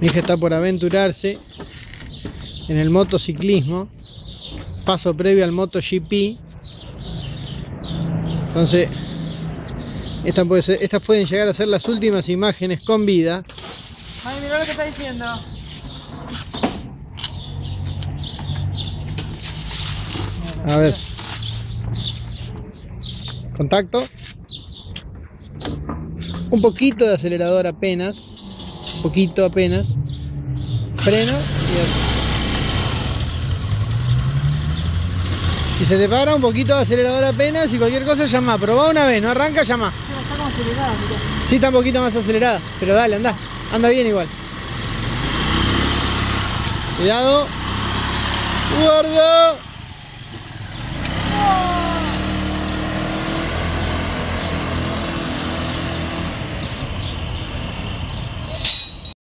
Mi hija está por aventurarse en el motociclismo. Paso previo al MotoGP. Entonces, estas, puede ser- estas pueden llegar a ser las últimas imágenes con vida. Mami, mirá lo que está diciendo. A ver. Contacto. Un poquito de acelerador apenas. Poquito apenas. Freno y. Si se te para un poquito de acelerador apenas y cualquier cosa llama. Probá una vez, no arranca, llama. Está como acelerada, mirá. Sí, está un poquito más acelerada, pero dale, anda. Anda bien igual. Cuidado. Guarda.